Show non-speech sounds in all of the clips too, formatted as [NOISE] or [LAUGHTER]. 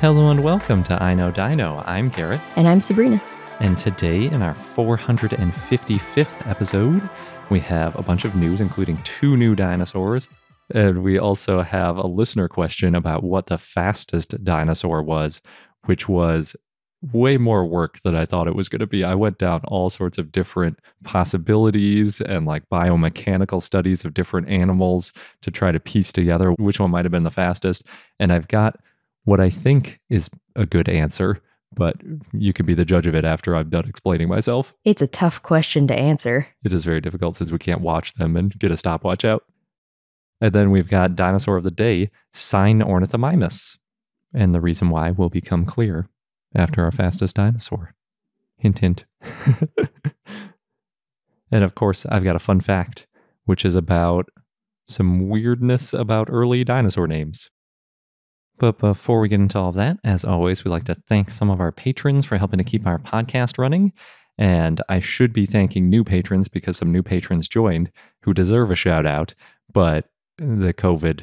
Hello and welcome to I Know Dino. I'm Garrett, And I'm Sabrina. and today in our 455th episode, we have a bunch of news, including two new dinosaurs. And we also have a listener question about what the fastest dinosaur was, which was way more work than I thought it was going to be. I went down all sorts of different possibilities and like biomechanical studies of different animals to try to piece together which one might have been the fastest. And I've got what I think is a good answer, but you can be the judge of it after I'm done explaining myself. It's a tough question to answer. It is very difficult since we can't watch them and get a stopwatch out. And then we've got dinosaur of the day, Sinornithomimus. And the reason why will become clear after our fastest dinosaur. Hint, hint. [LAUGHS] and of course, I've got a fun fact, which is about some weirdness about early dinosaur names. But before we get into all of that, as always, we'd like to thank some of our patrons for helping to keep our podcast running. And I should be thanking new patrons because some new patrons joined who deserve a shout out. But the COVID,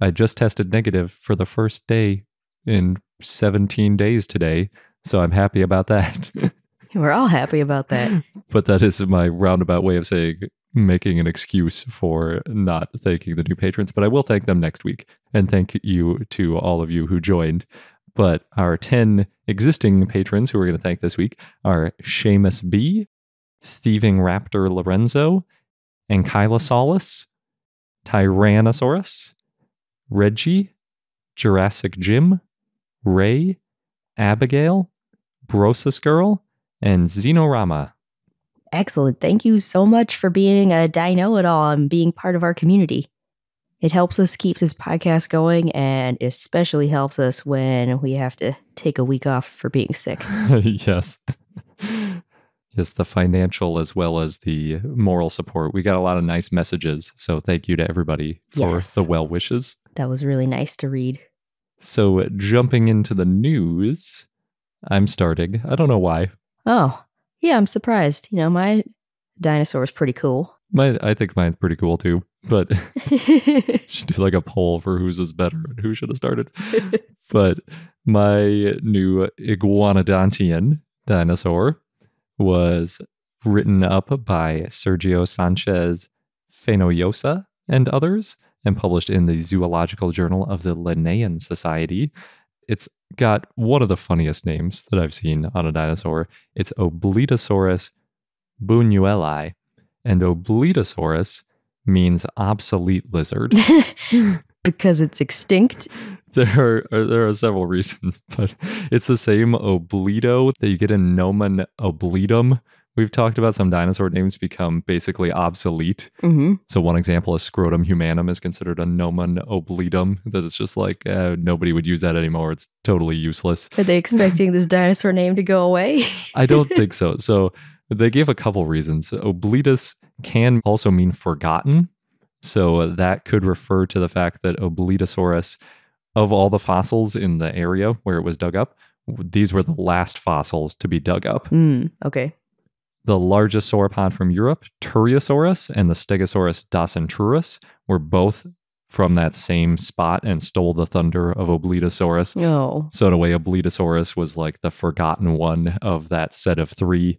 I just tested negative for the first day in 17 days today. So I'm happy about that. [LAUGHS] We're all happy about that. but that is my roundabout way of saying making an excuse for not thanking the new patrons. But I will thank them next week. And thank you to all of you who joined. But our 10 existing patrons who we're going to thank this week are Seamus B, Thieving Raptor Lorenzo, Ankylosaurus, Tyrannosaurus, Reggie, Jurassic Jim, Ray, Abigail, Brosis Girl, and Xenorama. Excellent. Thank you so much for being a dino at all and being part of our community. It helps us keep this podcast going and especially helps us when we have to take a week off for being sick. [LAUGHS] yes. [LAUGHS] Yes, the financial as well as the moral support. We got a lot of nice messages. So thank you to everybody for Yes. the well wishes. That was really nice to read. So jumping into the news, I'm starting. I don't know why. Oh, yeah, I'm surprised. You know, my dinosaur is pretty cool. My I think mine's pretty cool too. But [LAUGHS] [LAUGHS] should do like a poll for whose was better and who should have started. but my new iguanodontian dinosaur was written up by Sergio Sanchez Fenollosa and others and published in the Zoological Journal of the Linnean Society. It's got one of the funniest names that I've seen on a dinosaur. It's Oblitosaurus buñueli, and Oblitosaurus means obsolete lizard. [LAUGHS] [LAUGHS] because it's extinct. There are uh, there are several reasons, [LAUGHS] but it's the same obleto that you get in Nomen oblitum. We've talked about some dinosaur names become basically obsolete. hmm So one example is Scrotum humanum is considered a Nomen oblitum That it's just like uh, nobody would use that anymore. It's totally useless. Are they expecting this dinosaur name to go away? [LAUGHS] I don't think so. So they gave a couple reasons. Oblitus can also mean forgotten. So that could refer to the fact that Oblitosaurus, of all the fossils in the area where it was dug up, these were the last fossils to be dug up. Mm, okay. The largest sauropod from Europe, Turiasaurus, and the Stegosaurus Dacentrurus were both from that same spot and stole the thunder of Oblitosaurus. Oh, So in a way, Oblitosaurus was like the forgotten one of that set of three.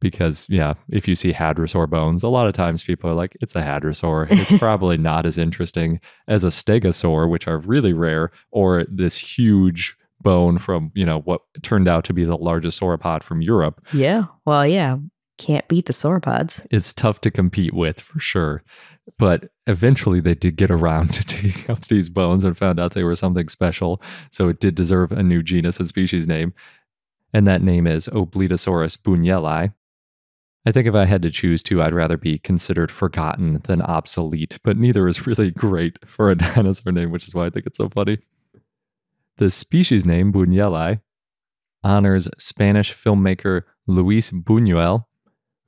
Because yeah, if you see hadrosaur bones, a lot of times people are like, it's a hadrosaur. [LAUGHS] It's probably not as interesting as a stegosaur, which are really rare, or this huge bone from, you know, what turned out to be the largest sauropod from Europe. yeah. Well, yeah. Can't beat the sauropods. It's tough to compete with for sure. But eventually they did get around [LAUGHS] to taking up these bones and found out they were something special. So it did deserve a new genus and species name. And that name is Oblitosaurus buñueli. I think if I had to choose two, I'd rather be considered forgotten than obsolete, but neither is really [LAUGHS] great for a dinosaur name, which is why I think it's so funny. The species name, Buñueli, honors Spanish filmmaker Luis Buñuel,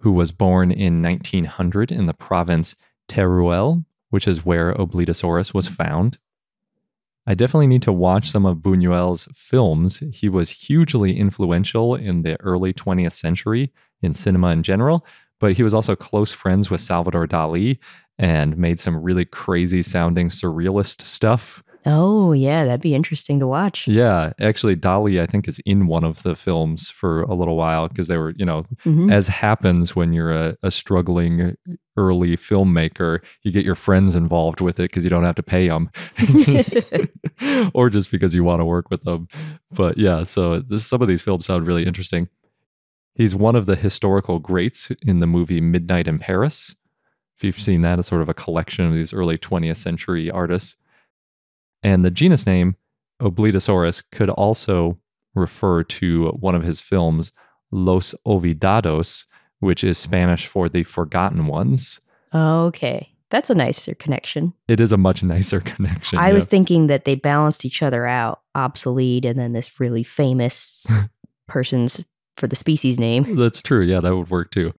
who was born in 1900 in the province Teruel, which is where Oblitosaurus was found. I definitely need to watch some of Buñuel's films. He was hugely influential in the early 20th century in cinema in general, but he was also close friends with Salvador Dali and made some really crazy sounding surrealist stuff Oh, yeah, that'd be interesting to watch. Yeah, actually, Dali, I think, is in one of the films for a little while because they were, you know, Mhm. as happens when you're a, a struggling early filmmaker, you get your friends involved with it because you don't have to pay them, [LAUGHS] [LAUGHS] or just because you want to work with them. But yeah, so this, some of these films sound really interesting. He's one of the historical greats in the movie Midnight in Paris. If you've seen that, it's sort of a collection of these early 20th century artists. And the genus name, Oblitosaurus, could also refer to one of his films, Los Olvidados, which is Spanish for the Forgotten Ones. okay. That's a nicer connection. It is a much nicer [LAUGHS] connection. I yeah. was thinking that they balanced each other out, obsolete, and then this really famous [LAUGHS] person's for the species name. That's true. Yeah, that would work too.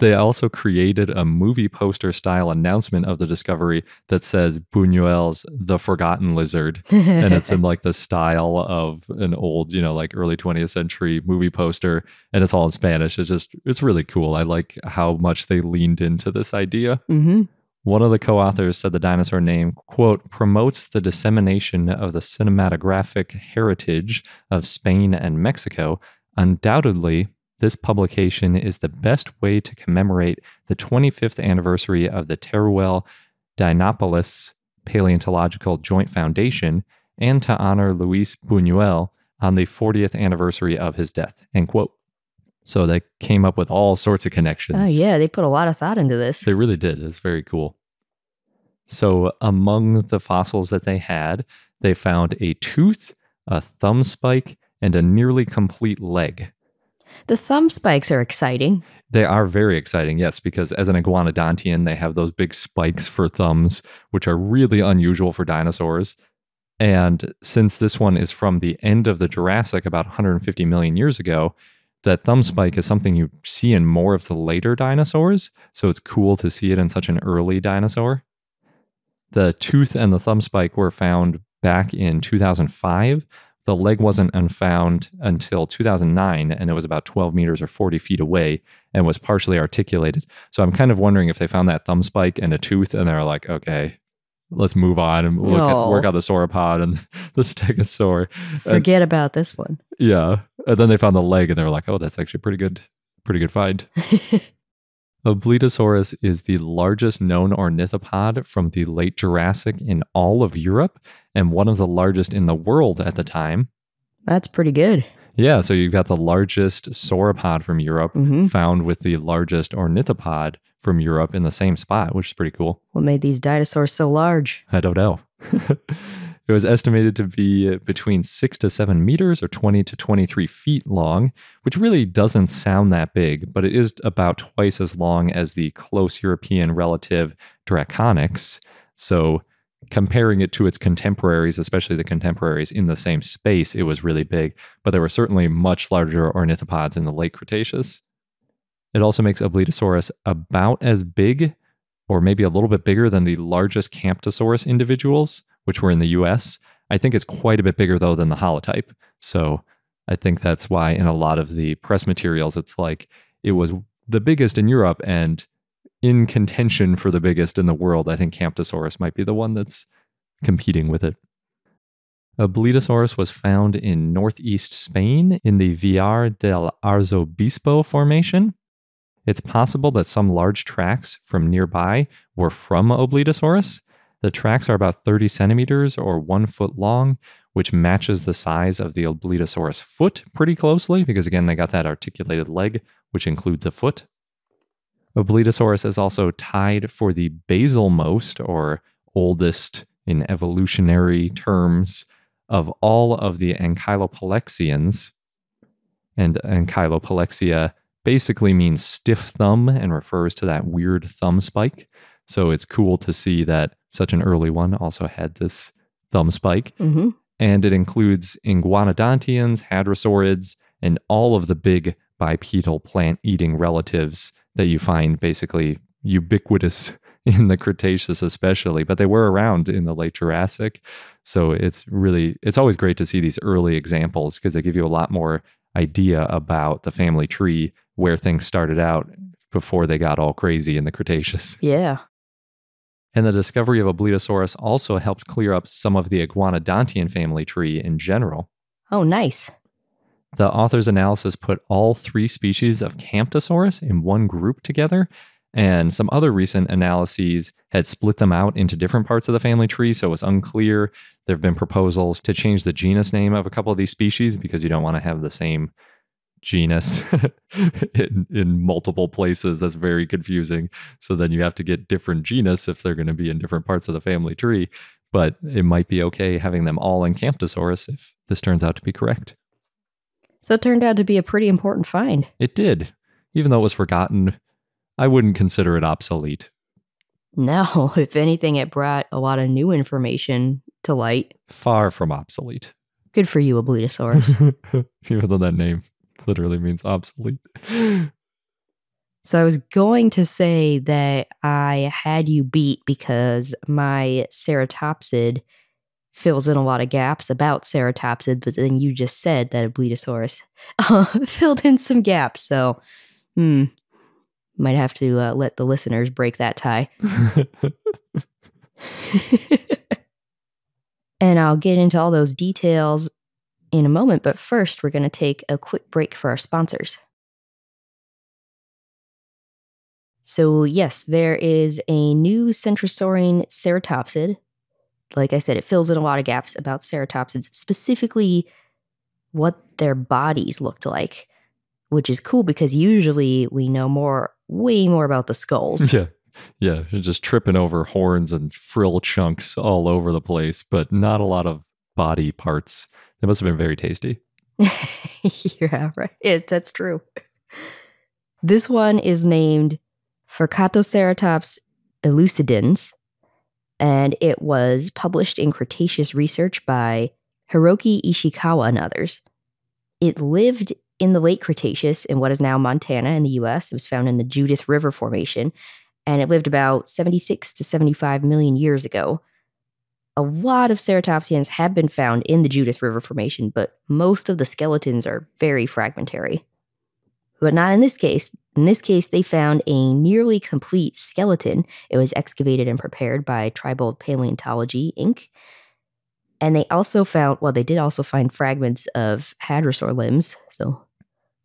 They also created a movie poster style announcement of the discovery that says Buñuel's The Forgotten Lizard. and it's in [LAUGHS] like the style of an old, you know, like early 20th century movie poster, and it's all in Spanish. It's just, it's really cool. I like how much they leaned into this idea. hmm One of the co authors said the dinosaur name, quote, promotes the dissemination of the cinematographic heritage of Spain and Mexico. Undoubtedly, this publication is the best way to commemorate the 25th anniversary of the Teruel Dinopolis Paleontological Joint Foundation and to honor Luis Buñuel on the 40th anniversary of his death. End quote. So they came up with all sorts of connections. Oh, yeah, they put a lot of thought into this. They really did. It's very cool. So, among the fossils that they had, they found a tooth, a thumb spike, and a nearly complete leg. The thumb spikes are exciting. They are very exciting, yes, because as an iguanodontian, they have those big spikes for thumbs, which are really unusual for dinosaurs. And since this one is from the end of the Jurassic, about 150 million years ago, that thumb spike is something you see in more of the later dinosaurs. So it's cool to see it in such an early dinosaur. The tooth and the thumb spike were found back in 2005. The leg wasn't unfound until 2009, and it was about 12 meters or 40 feet away and was partially articulated. So I'm kind of wondering if they found that thumb spike and a tooth, and they're like, okay, let's move on and look at, work out the sauropod and [LAUGHS] the stegosaur. Forget about this one. Yeah. And then they found the leg and they were like, oh, that's actually pretty good, pretty good find. [LAUGHS] Oblitosaurus is the largest known ornithopod from the late Jurassic in all of Europe and one of the largest in the world at the time. That's pretty good. Yeah, so you've got the largest sauropod from Europe hmm found with the largest ornithopod from Europe in the same spot, which is pretty cool. What made these dinosaurs so large? I don't know. [LAUGHS] it was estimated to be between six to seven meters or 20 to 23 feet long, which really doesn't sound that big, but it is about twice as long as the close European relative Draconyx. So, comparing it to its contemporaries, especially the contemporaries in the same space, it was really big, but there were certainly much larger ornithopods in the late Cretaceous. It also makes Oblitosaurus about as big or maybe a little bit bigger than the largest Camptosaurus individuals, which were in the US. I think it's quite a bit bigger, though, than the holotype. So I think that's why in a lot of the press materials, it's like it was the biggest in Europe and in contention for the biggest in the world. I think Camptosaurus might be the one that's competing with it. Oblitosaurus was found in northeast Spain in the Villar del Arzobispo formation. It's possible that some large tracks from nearby were from Oblitosaurus. The tracks are about 30 centimeters or one foot long, which matches the size of the Oblitosaurus foot pretty closely because, again, they got that articulated leg, which includes a foot. Oblitosaurus is also tied for the basalmost or oldest in evolutionary terms of all of the Ankylopollexians. And Ankylopollexia basically means stiff thumb and refers to that weird thumb spike. So it's cool to see that such an early one also had this thumb spike. hmm And it includes iguanodontians, hadrosaurids, and all of the big bipedal plant eating relatives that you find basically ubiquitous [LAUGHS] in the Cretaceous, especially, but they were around in the late Jurassic. So it's really, it's always great to see these early examples because they give you a lot more idea about the family tree, where things started out before they got all crazy in the Cretaceous. Yeah. And the discovery of Oblitosaurus also helped clear up some of the Iguanodontian family tree in general. Oh, nice. The author's analysis put all three species of Camptosaurus in one group together, and some other recent analyses had split them out into different parts of the family tree, so it was unclear. There have been proposals to change the genus name of a couple of these species because you don't want to have the same genus [LAUGHS] in, in multiple places. That's very confusing. So then you have to get different genus if they're going to be in different parts of the family tree. But it might be okay having them all in Camptosaurus if this turns out to be correct. So it turned out to be a pretty important find. It did. Even though it was forgotten, I wouldn't consider it obsolete. No, [LAUGHS] if anything, it brought a lot of new information to light. Far from obsolete. Good for you, [LAUGHS] Oblitosaurus. Even though that name [LAUGHS] literally means obsolete. [GASPS] so I was going to say that I had you beat because my ceratopsid fills in a lot of gaps about ceratopsid, but then you just said that Oblitosaurus uh, [LAUGHS] filled in some gaps. So, hmm, might have to uh, let the listeners break that tie. [LAUGHS] and I'll get into all those details in a moment, but first, we're going to take a quick break for our sponsors. So, yes, there is a new Centrosaurine ceratopsid. Like I said, it fills in a lot of gaps about ceratopsids, specifically what their bodies looked like, which is cool because usually we know more, way more about the skulls. Yeah. Yeah. You're just tripping over horns and frill chunks all over the place, but not a lot of body parts. They must have been very tasty. [LAUGHS] yeah, right. It, that's true. This one is named Furcatoceratops elucidans, and it was published in Cretaceous Research by Hiroki Ishikawa and others. It lived in the late Cretaceous in what is now Montana in the US. It was found in the Judith River Formation, and it lived about 76 to 75 million years ago a lot of ceratopsians have been found in the Judith River Formation, but most of the skeletons are very fragmentary. But not in this case. In this case, they found a nearly complete skeleton. It was excavated and prepared by Tribal Paleontology, Inc. And they also found, well, they did also find fragments of hadrosaur limbs. So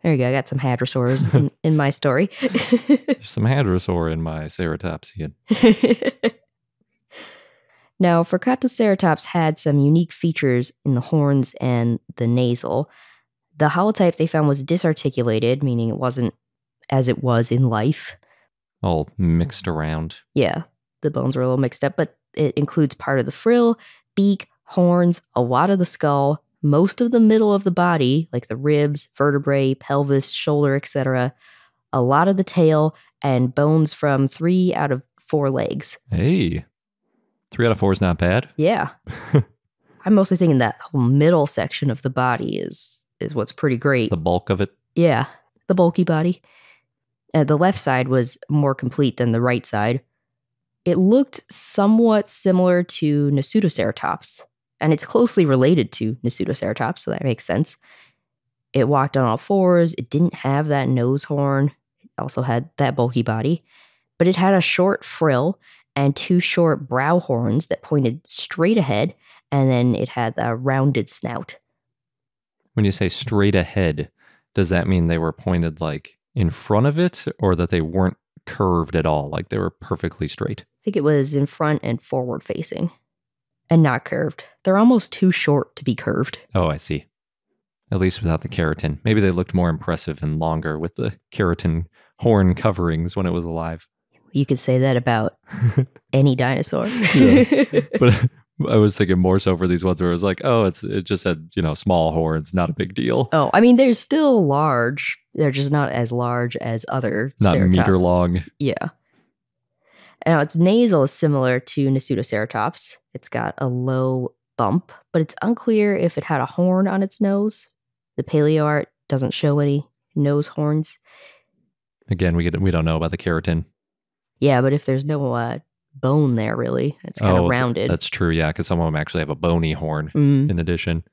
there you go. I got some hadrosaurs [LAUGHS] in, in my story. [LAUGHS] There's some hadrosaur in my ceratopsian. [LAUGHS] Now, Furcatoceratops had some unique features in the horns and the nasal. The holotype they found was disarticulated, meaning it wasn't as it was in life. All mixed around. Yeah, the bones were a little mixed up, but it includes part of the frill, beak, horns, a lot of the skull, most of the middle of the body, like the ribs, vertebrae, pelvis, shoulder, etc., a lot of the tail, and bones from three out of four legs. Hey. Three out of four is not bad. [LAUGHS] Yeah. I'm mostly thinking that whole middle section of the body is is what's pretty great. The bulk of it. Yeah, the bulky body. Uh, the left side was more complete than the right side. It looked somewhat similar to Nasutoceratops, and it's closely related to Nasutoceratops, so that makes sense. It walked on all fours. It didn't have that nose horn. It also had that bulky body, but it had a short frill and two short brow horns that pointed straight ahead, and then it had a rounded snout. When you say straight ahead, does that mean they were pointed like in front of it or that they weren't curved at all? Like they were perfectly straight? I think it was in front and forward facing and not curved. They're almost too short to be curved. Oh, I see. At least without the keratin. Maybe they looked more impressive and longer with the keratin horn coverings when it was alive. You could say that about [LAUGHS] any dinosaur. [LAUGHS] But I was thinking more so for these ones where it was like, oh, it's it just had, you know, small horns, not a big deal. oh, I mean, they're still large. They're just not as large as other Not meter long. Yeah. Now, its nasal is similar to Nasutoceratops. It's got a low bump, but it's unclear if it had a horn on its nose. The paleo art doesn't show any nose horns. Again, we get we don't know about the keratin. Yeah, but if there's no uh, bone there, really, it's kind of Oh, rounded. That's true, yeah, because some of them actually have a bony horn Mm. in addition.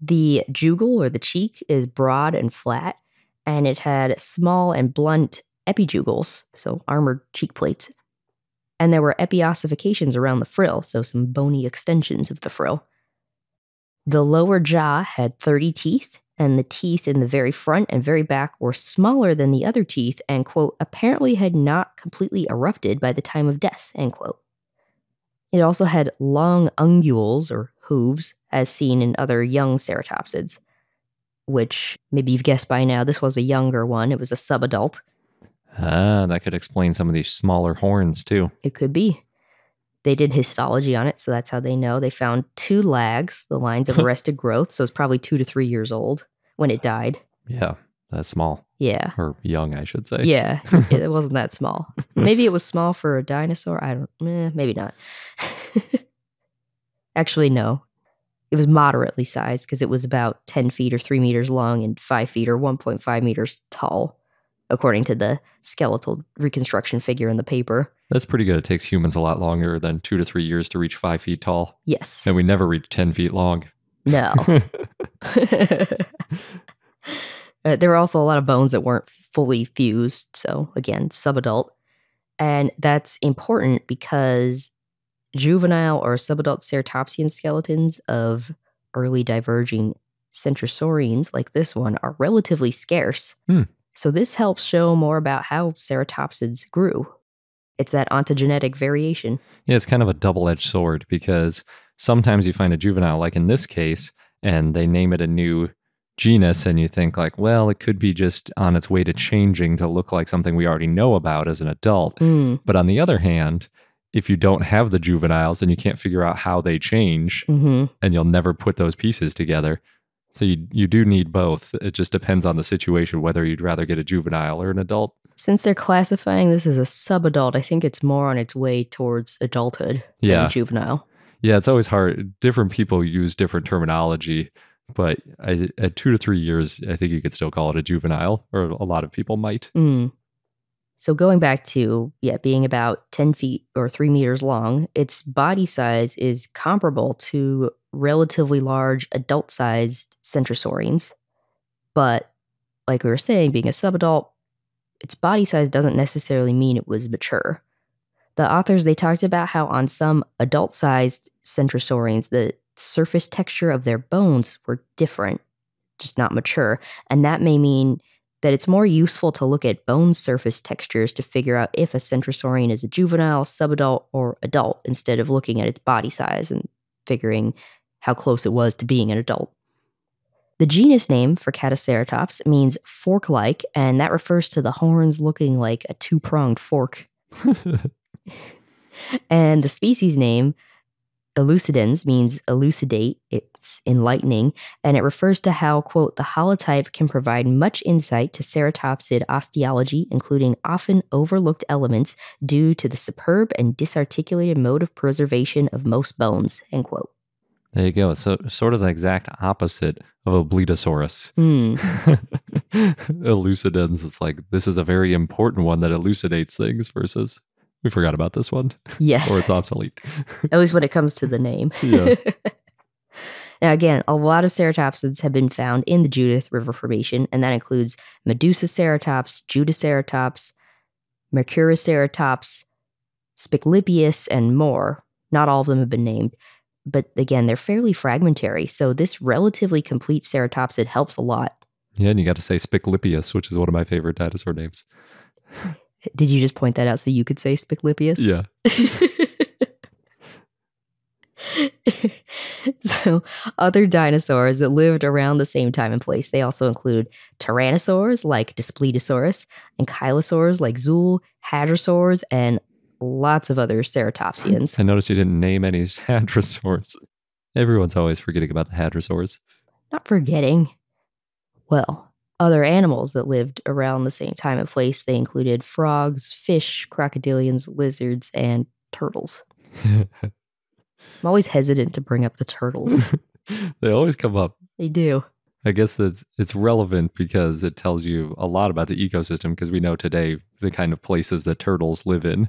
The jugal or the cheek is broad and flat, and it had small and blunt epijugals, so armored cheek plates. and there were epiossifications around the frill, so some bony extensions of the frill. The lower jaw had 30 teeth, and the teeth in the very front and very back were smaller than the other teeth and, quote, apparently had not completely erupted by the time of death, end quote. It also had long unguals or hooves, as seen in other young ceratopsids, which maybe you've guessed by now, this was a younger one. It was a subadult. Ah, that could explain some of these smaller horns too. It could be. They did histology on it, so that's how they know. They found two lags, the lines of [LAUGHS] arrested growth, so it's probably two to three years old when it died. Yeah, that's small Yeah. or young, I should say. Yeah. [LAUGHS] it wasn't that small. Maybe it was small for a dinosaur. I don't, eh, maybe not. [LAUGHS] Actually, no. It was moderately sized because it was about 10 feet or 3 meters long and 5 feet or 1.5 meters tall, according to the skeletal reconstruction figure in the paper. That's pretty good. It takes humans a lot longer than two to three years to reach five feet tall. Yes. And we never reach 10 feet long. No. [LAUGHS] [LAUGHS] Uh, there were also a lot of bones that weren't fully fused. So, again, subadult. And that's important because juvenile or subadult ceratopsian skeletons of early diverging centrosaurines like this one are relatively scarce. Hmm. So, this helps show more about how ceratopsids grew. It's that ontogenetic variation. Yeah, it's kind of a double edged sword because sometimes you find a juvenile, like in this case, and they name it a new genus, and you think, like, well, it could be just on its way to changing to look like something we already know about as an adult. Mm, But on the other hand, if you don't have the juveniles, then you can't figure out how they change, hmm and you'll never put those pieces together. So you you do need both. It just depends on the situation whether you'd rather get a juvenile or an adult. Since they're classifying this as a subadult, I think it's more on its way towards adulthood Yeah. than juvenile. Yeah, it's always hard. Different people use different terminology, but I, at two to three years, I think you could still call it a juvenile, or a lot of people might. Mm. So going back to yeah, being about ten feet or three meters long, its body size is comparable to relatively large adult-sized centrosaurines, but like we were saying, being a subadult, its body size doesn't necessarily mean it was mature. The authors they talked about how on some adult-sized centrosaurians the surface texture of their bones were different, just not mature, and that may mean that it's more useful to look at bone surface textures to figure out if a centrosaurian is a juvenile, subadult, or adult instead of looking at its body size and figuring how close it was to being an adult. The genus name Furcatoceratops means fork like, and that refers to the horns looking like a two pronged fork. [LAUGHS] [LAUGHS] And the species name, elucidans, means elucidate, it's enlightening, and it refers to how, quote, the holotype can provide much insight to ceratopsid osteology, including often overlooked elements due to the superb and disarticulated mode of preservation of most bones, end quote. there you go. So, sort of the exact opposite of Oblitosaurus. Hmm. [LAUGHS] Elucidans, it's like this is a very important one that elucidates things versus we forgot about this one Yes. or it's obsolete. At least when it comes to the name. [LAUGHS] Yeah. now, again, a lot of ceratopsids have been found in the Judith River Formation, and that includes Medusaceratops, Judiceratops, Mercuriceratops, Spiclypeus, and more. Not all of them have been named, but again, they're fairly fragmentary, so this relatively complete ceratopsid helps a lot. Yeah, and you got to say Spiclypeus, which is one of my favorite dinosaur names. [LAUGHS] Did you just point that out so you could say Spiclypeus? Yeah. [LAUGHS] so, other dinosaurs that lived around the same time and place, they also include tyrannosaurs like Daspletosaurus, and chylosaurs like Zuul, hadrosaurs, and lots of other ceratopsians. [LAUGHS] I noticed you didn't name any hadrosaurs. Everyone's always forgetting about the hadrosaurs. Not forgetting. Well, other animals that lived around the same time and place, they included frogs, fish, crocodilians, lizards, and turtles. I'm always hesitant to bring up the turtles. [LAUGHS] they always come up. they do. I guess it's it's relevant because it tells you a lot about the ecosystem because we know today the kind of places that turtles live in.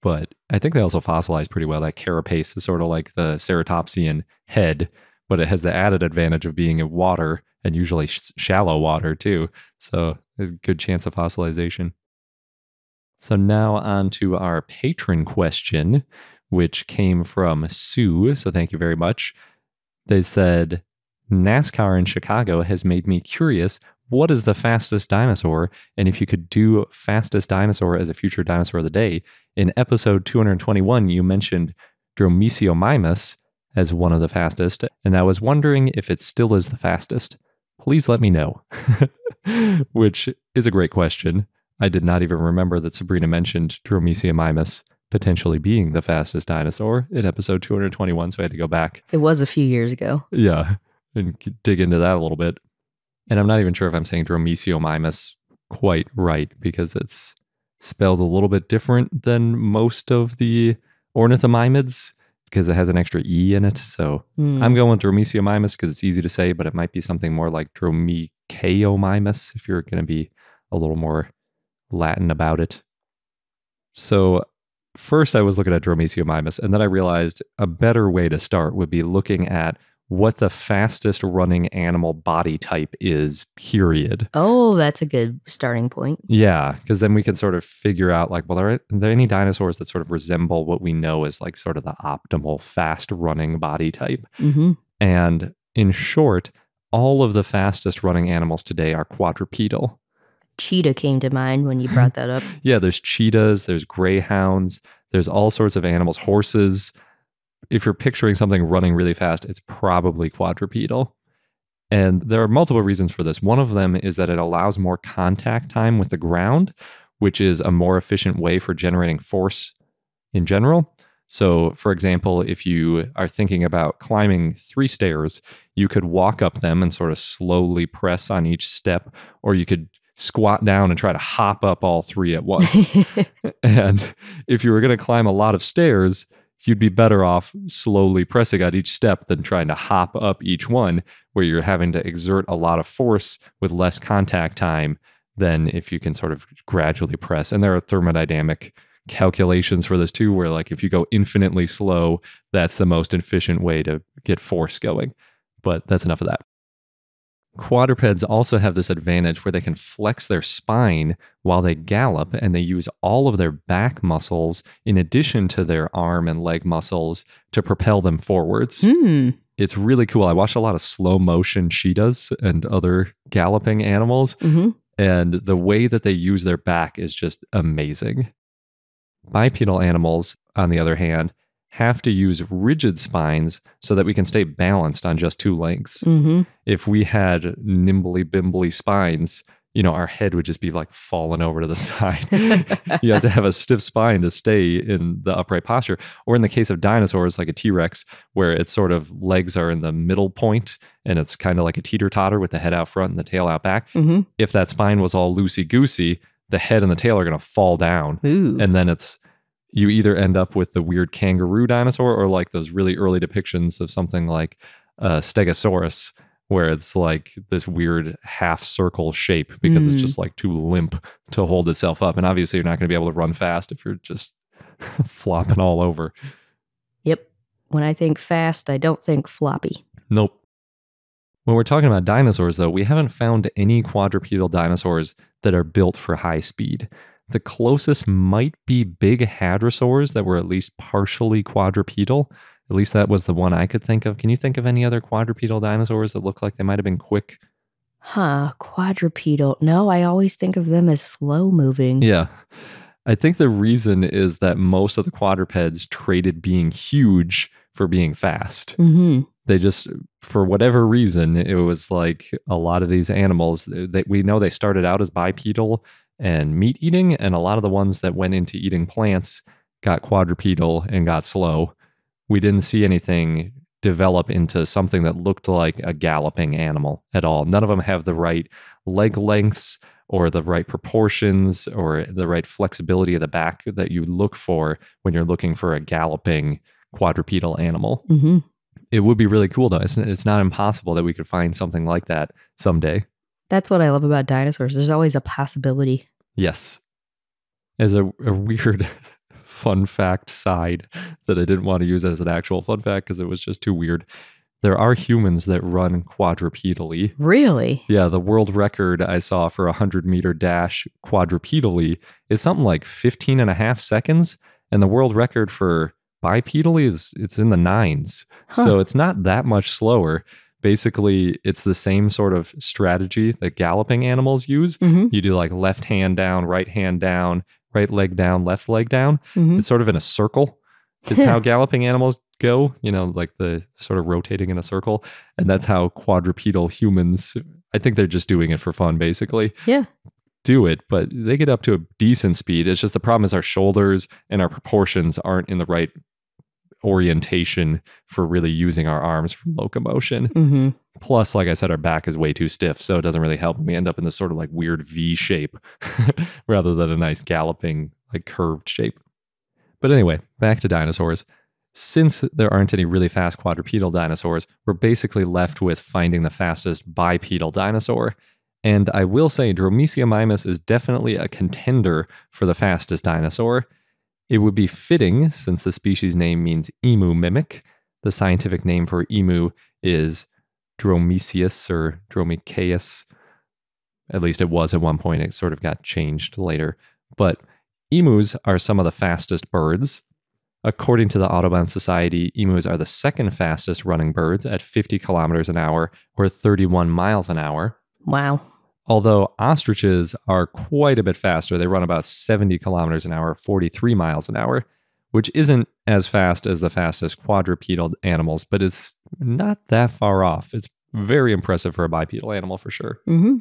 But I think they also fossilize pretty well. That carapace is sort of like the ceratopsian head, but it has the added advantage of being in water and usually sh- shallow water too. So a good chance of fossilization. So now on to our patron question, which came from Sue. So thank you very much. They said, NASCAR in Chicago has made me curious. What is the fastest dinosaur? And if you could do fastest dinosaur as a future dinosaur of the day, in episode 221, you mentioned Dromiceiomimus as one of the fastest, and I was wondering if it still is the fastest. Please let me know. [LAUGHS] Which is a great question. I did not even remember that Sabrina mentioned Dromiceiomimus potentially being the fastest dinosaur in episode 221, so I had to go back. It was a few years ago. Yeah, and dig into that a little bit. And I'm not even sure if I'm saying Dromiceiomimus quite right because it's spelled a little bit different than most of the ornithomimids because it has an extra E in it. So Hmm. I'm going with Dromiceiomimus because it's easy to say, but it might be something more like Dromeocaeomimus if you're going to be a little more Latin about it. So first I was looking at Dromiceiomimus, and then I realized a better way to start would be looking at what the fastest running animal body type is, period. Oh, that's a good starting point. Yeah, because then we can sort of figure out like, well, are, there any dinosaurs that sort of resemble what we know as like sort of the optimal fast running body type? hmm And in short, all of the fastest running animals today are quadrupedal. Cheetah came to mind when you brought that up. [LAUGHS] Yeah, there's cheetahs, there's greyhounds, there's all sorts of animals, horses. If you're picturing something running really fast, it's probably quadrupedal. And there are multiple reasons for this. One of them is that it allows more contact time with the ground, which is a more efficient way for generating force in general. So, for example, if you are thinking about climbing three stairs, you could walk up them and sort of slowly press on each step, or you could squat down and try to hop up all three at once. [LAUGHS] [LAUGHS] and if you were going to climb a lot of stairs, you'd be better off slowly pressing on each step than trying to hop up each one, where you're having to exert a lot of force with less contact time than if you can sort of gradually press. And there are thermodynamic calculations for this too, where like if you go infinitely slow, that's the most efficient way to get force going. But that's enough of that. Quadrupeds also have this advantage where they can flex their spine while they gallop, and they use all of their back muscles in addition to their arm and leg muscles to propel them forwards. Hmm. It's really cool. I watch a lot of slow motion cheetahs and other galloping animals, hmm and the way that they use their back is just amazing. Bipedal animals, on the other hand, have to use rigid spines so that we can stay balanced on just two legs hmm if we had nimbly bimbly spines, you know, our head would just be like falling over to the [LAUGHS] side. you have to have a stiff spine to stay in the upright posture. Or in the case of dinosaurs, like a T Rex, where its sort of legs are in the middle point and it's kind of like a teeter totter with the head out front and the tail out back. hmm If that spine was all loosey goosey, the head and the tail are going to fall down. Ooh. And then it's, you either end up with the weird kangaroo dinosaur or like those really early depictions of something like uh, Stegosaurus, where it's like this weird half circle shape because Mm. it's just like too limp to hold itself up. And obviously, you're not going to be able to run fast if you're just [LAUGHS] flopping all over. yep. When I think fast, I don't think floppy. Nope. When we're talking about dinosaurs, though, we haven't found any quadrupedal dinosaurs that are built for high speed. The closest might be big hadrosaurs that were at least partially quadrupedal. At least that was the one I could think of. Can you think of any other quadrupedal dinosaurs that look like they might have been quick? Huh. Quadrupedal. No, I always think of them as slow moving. Yeah. I think the reason is that most of the quadrupeds traded being huge for being fast. hmm they just for whatever reason it was like a lot of these animals that we know they started out as bipedal and meat eating and a lot of the ones that went into eating plants got quadrupedal and got slow we didn't see anything develop into something that looked like a galloping animal at all none of them have the right leg lengths or the right proportions or the right flexibility of the back that you look for when you're looking for a galloping quadrupedal animal hmm it would be really cool though. It's, it's not impossible that we could find something like that someday. That's what I love about dinosaurs. There's always a possibility. Yes. As a, a weird [LAUGHS] fun fact side that I didn't want to use as an actual fun fact because it was just too weird. there are humans that run quadrupedally. Really? Yeah, the world record I saw for a 100 meter dash quadrupedally is something like 15 and a half seconds. And the world record for bipedally is it's in the nines. Huh. So it's not that much slower. Basically, it's the same sort of strategy that galloping animals use. hmm You do like left hand down, right hand down, right leg down, left leg down. hmm It's sort of in a circle. Is [LAUGHS] how galloping animals go, you know, like the sort of rotating in a circle. And that's how quadrupedal humans, I think they're just doing it for fun, basically. Yeah. Do it, but they get up to a decent speed. It's just the problem is our shoulders and our proportions aren't in the right orientation for really using our arms for locomotion. hmm Plus, like I said, our back is way too stiff, so it doesn't really help. We end up in this sort of like weird V shape [LAUGHS] rather than a nice galloping, like curved shape. But anyway, back to dinosaurs. Since there aren't any really fast quadrupedal dinosaurs, we're basically left with finding the fastest bipedal dinosaur. And I will say Dromiceiomimus is definitely a contender for the fastest dinosaur. It would be fitting since the species name means emu mimic. The scientific name for emu is Dromeseus or Dromechaeus. At least it was at one point. It sort of got changed later. But emus are some of the fastest birds. According to the Audubon Society, emus are the second fastest running birds at 50 kilometers an hour or 31 miles an hour. Wow. Although ostriches are quite a bit faster. They run about 70 kilometers an hour, 43 miles an hour, which isn't as fast as the fastest quadrupedal animals, but it's not that far off. It's very impressive for a bipedal animal for sure. hmm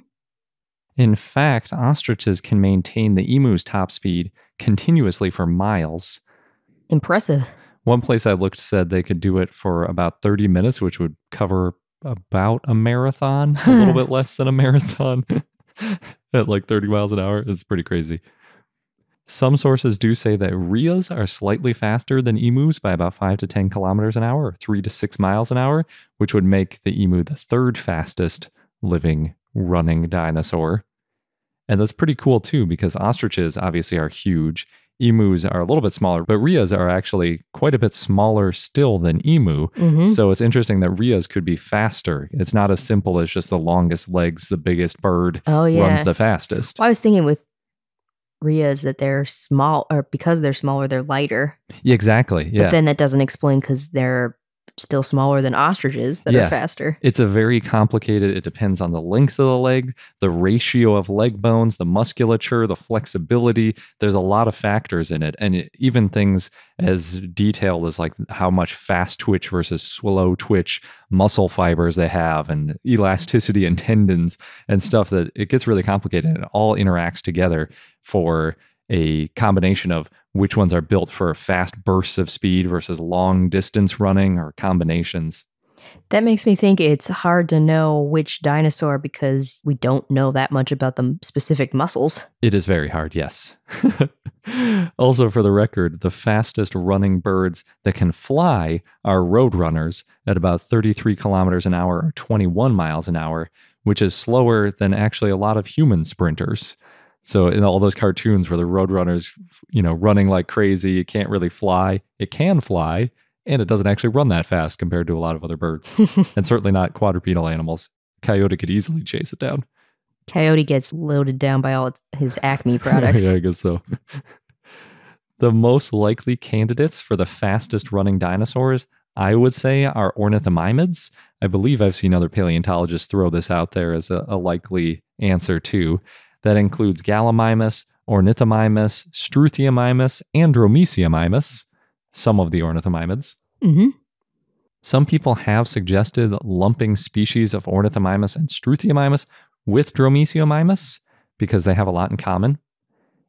In fact, ostriches can maintain the emu's top speed continuously for miles. Impressive. One place I looked said they could do it for about 30 minutes, which would cover about a marathon, a little bit [LAUGHS] less than a marathon [LAUGHS] at like 30 miles an hour. It's pretty crazy. Some sources do say that rheas are slightly faster than emus by about 5 to 10 kilometers an hour or 3 to 6 miles an hour, which would make the emu the third fastest living running dinosaur. And that's pretty cool too, because ostriches obviously are huge. Emus are a little bit smaller, but rheas are actually quite a bit smaller still than emu. hmm So it's interesting that rheas could be faster. It's not as simple as just the longest legs, the biggest bird Oh yeah. runs the fastest. Well, I was thinking with Rheas that they're small, or because they're smaller, they're lighter. Yeah, exactly. Yeah. But then that doesn't explain because they're still smaller than ostriches that Yeah. are faster. It's a very complicated, it depends on the length of the leg, the ratio of leg bones, the musculature, the flexibility. There's a lot of factors in it. And it- even things as detailed as like how much fast twitch versus slow twitch muscle fibers they have and elasticity and tendons and stuff that it gets really complicated and it all interacts together for a combination of which ones are built for fast bursts of speed versus long distance running or combinations. That makes me think it's hard to know which dinosaur because we don't know that much about the specific muscles. It is very hard, yes. [LAUGHS] also, for the record, the fastest running birds that can fly are roadrunners at about 33 kilometers an hour or 21 miles an hour, which is slower than actually a lot of human sprinters. So, in all those cartoons where the roadrunners, you know, running like crazy, it can't really fly. It can fly, and it doesn't actually run that fast compared to a lot of other birds, [LAUGHS] and certainly not quadrupedal animals. Coyote could easily chase it down. Coyote gets loaded down by all its, his Acme [LAUGHS] products. yeah, I guess so. [LAUGHS] the most likely candidates for the fastest running dinosaurs, I would say, are ornithomimids. I believe I've seen other paleontologists throw this out there as a, a likely answer too. That includes Gallimimus, Ornithomimus, Struthiomimus, and Dromiceiomimus, some of the ornithomimids. hmm Some people have suggested lumping species of Ornithomimus and Struthiomimus with Dromiceiomimus because they have a lot in common.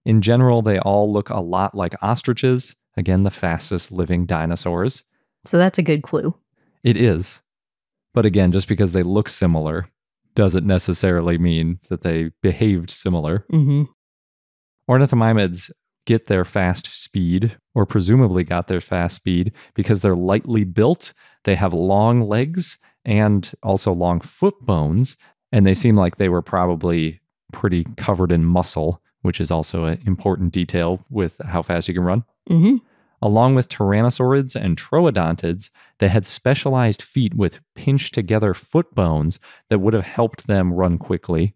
In general, they all look a lot like ostriches, again, the fastest living dinosaurs. So that's a good clue. It is. But again, just because they look similar doesn't necessarily mean that they behaved similar. hmm Ornithomimids get their fast speed, or presumably got their fast speed, because they're lightly built. They have long legs and also long foot bones, and they seem like they were probably pretty covered in muscle, which is also an important detail with how fast you can run. hmm Along with tyrannosaurids and troodontids, that had specialized feet with pinched together foot bones that would have helped them run quickly.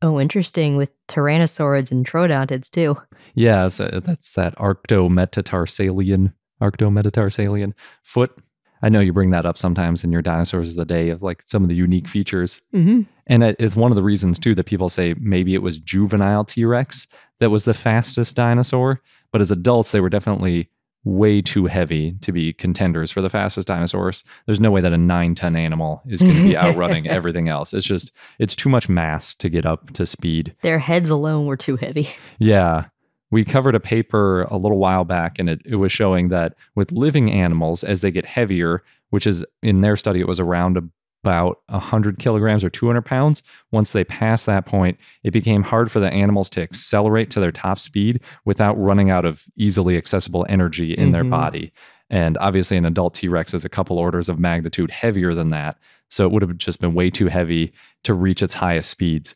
Oh, interesting with tyrannosaurids and troodontids too. Yeah, so that's that arctometatarsalia, arctometatarsalia foot. I know you bring that up sometimes in your dinosaurs of the day of like some of the unique features. Mm-hmm. And it is one of the reasons too that people say maybe it was juvenile T-Rex that was the fastest dinosaur, but as adults they were definitely way too heavy to be contenders for the fastest dinosaurs. There's no way that a 9-ton animal is going to be outrunning [LAUGHS] everything else. It's just it's too much mass to get up to speed. Their heads alone were too heavy. [LAUGHS] Yeah. We covered a paper a little while back and it, it was showing that with living animals, as they get heavier, which is in their study, it was around about 100 kilograms or 200 pounds. Once they passed that point, it became hard for the animals to accelerate to their top speed without running out of easily accessible energy in their Mhm. body. And obviously, an adult T Rex is a couple orders of magnitude heavier than that. So it would have just been way too heavy to reach its highest speeds.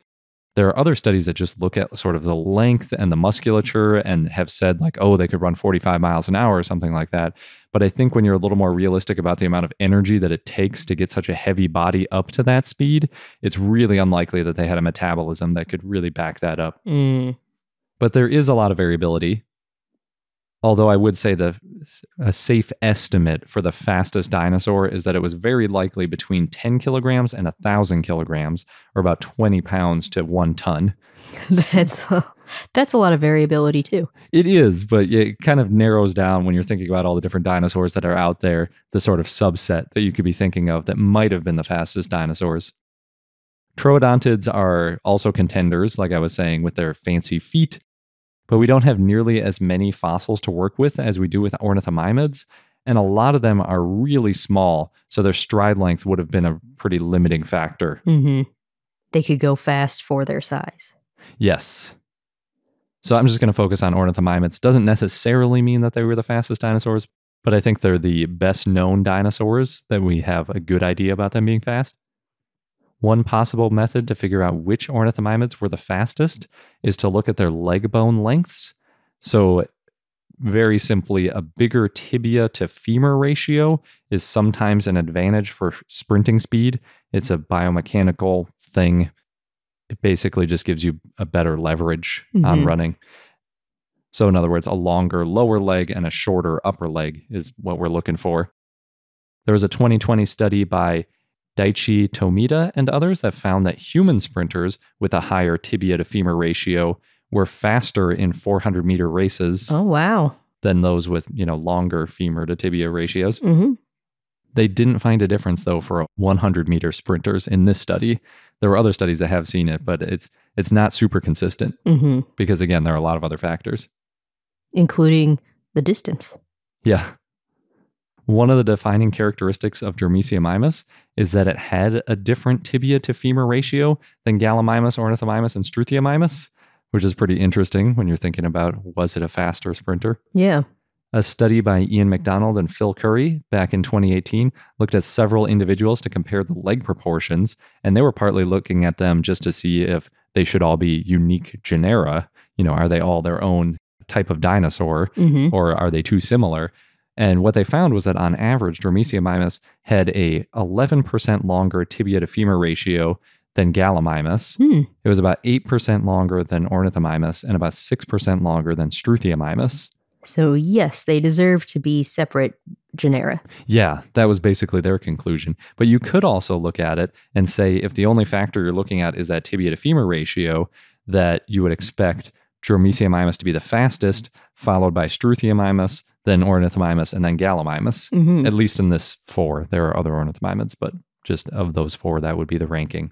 There are other studies that just look at sort of the length and the musculature and have said, like, oh, they could run 45 miles an hour or something like that. But I think when you're a little more realistic about the amount of energy that it takes to get such a heavy body up to that speed, it's really unlikely that they had a metabolism that could really back that up. Mm. But there is a lot of variability. Although I would say the a safe estimate for the fastest dinosaur is that it was very likely between 10 kilograms and 1,000 kilograms, or about 20 pounds to one ton. [LAUGHS] That's that's a lot of variability too. It is, but it kind of narrows down when you're thinking about all the different dinosaurs that are out there, the sort of subset that you could be thinking of that might have been the fastest dinosaurs. Troodontids are also contenders, like I was saying, with their fancy feet, but we don't have nearly as many fossils to work with as we do with ornithomimids, and a lot of them are really small, so their stride length would have been a pretty limiting factor. Mm-hmm. They could go fast for their size. Yes. So I'm just going to focus on ornithomimids. Doesn't necessarily mean that they were the fastest dinosaurs, but I think they're the best known dinosaurs that we have a good idea about them being fast. One possible method to figure out which ornithomimids were the fastest is to look at their leg bone lengths. So, very simply, a bigger tibia to femur ratio is sometimes an advantage for sprinting speed. It's a biomechanical thing it basically just gives you a better leverage on Mhm. running. So, in other words, a longer lower leg and a shorter upper leg is what we're looking for. There was a 2020 study by Daichi Tomita and others that found that human sprinters with a higher tibia to femur ratio were faster in 400 meter races Oh wow. than those with, you know, longer femur to tibia ratios. Mm-hmm. They didn't find a difference though for 100 meter sprinters in this study. There were other studies that have seen it, but it's it's not super consistent Mm-hmm. because again, there are a lot of other factors. Including the distance. Yeah. One of the defining characteristics of Dromiceiomimus is that it had a different tibia to femur ratio than Gallimimus, Ornithomimus, and Struthiomimus, which is pretty interesting when you're thinking about was it a faster sprinter? Yeah. A study by Ian McDonald and Phil Currie back in 2018 looked at several individuals to compare the leg proportions, and they were partly looking at them just to see if they should all be unique genera. You know, are they all their own type of dinosaur, Mm-hmm. or are they too similar? And what they found was that on average, Dromiceiomimus had a 11% longer tibia to femur ratio than Gallimimus. Hmm. It was about 8% longer than Ornithomimus and about 6% longer than Struthiomimus. So yes, they deserve to be separate genera. Yeah, that was basically their conclusion. But you could also look at it and say if the only factor you're looking at is that tibia to femur ratio, that you would expect Dromiceiomimus to be the fastest, followed by Struthiomimus, then Ornithomimus, and then Gallimimus. Mm-hmm. At least in this four. There are other ornithomimids, but just of those four, that would be the ranking.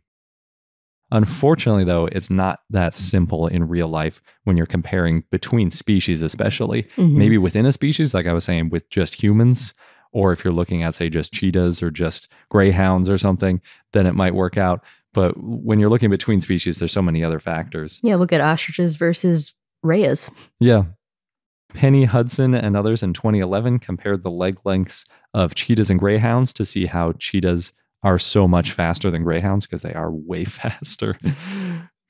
Unfortunately, though, it's not that simple in real life when you're comparing between species, especially. Mhm. Maybe within a species, like I was saying, with just humans, or if you're looking at, say, just cheetahs or just greyhounds or something, then it might work out. But when you're looking between species, there's so many other factors. Yeah, look at ostriches versus rheas. Yeah. Penny Hudson and others in 2011 compared the leg lengths of cheetahs and greyhounds to see how cheetahs are so much faster than greyhounds because they are way [LAUGHS] faster.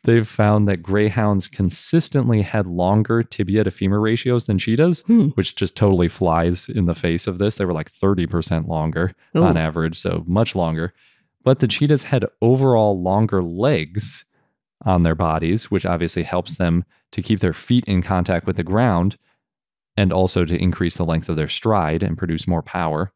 they've found that greyhounds consistently had longer tibia to femur ratios than cheetahs, Hmm. which just totally flies in the face of this. They were like 30% longer Ooh. on average, so much longer. But the cheetahs had overall longer legs on their bodies, which obviously helps them to keep their feet in contact with the ground and also to increase the length of their stride and produce more power.